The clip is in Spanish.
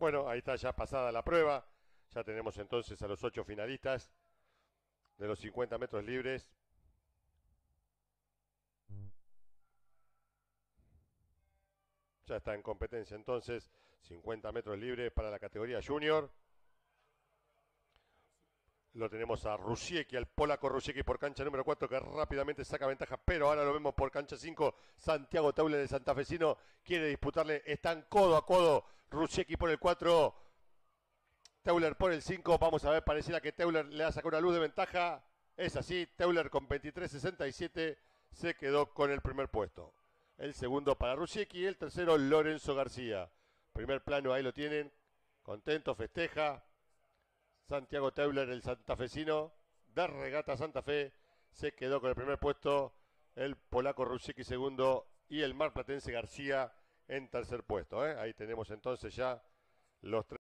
Bueno, ahí está ya pasada la prueba. Ya tenemos entonces a los ocho finalistas de los 50 metros libres. Ya está en competencia entonces 50 metros libres para la categoría junior. Lo tenemos a Rusiecki, al polaco Rusiecki por cancha número 4 que rápidamente saca ventaja, pero ahora lo vemos por cancha 5. Santiago Taule de Santafesino quiere disputarle, están codo a codo. Rusiecki por el 4, Teuler por el 5. Vamos a ver, pareciera que Teuler le ha sacado una luz de ventaja. Es así, Teuler con 23.67 se quedó con el primer puesto. El segundo para Rusiecki el tercero Lorenzo García. Primer plano, ahí lo tienen. Contento, festeja. Santiago Teuler, el santafesino de Regata Santa Fe, se quedó con el primer puesto. El polaco Rusiecki segundo y el marplatense García en tercer puesto. ¿eh? Ahí tenemos entonces ya los tres.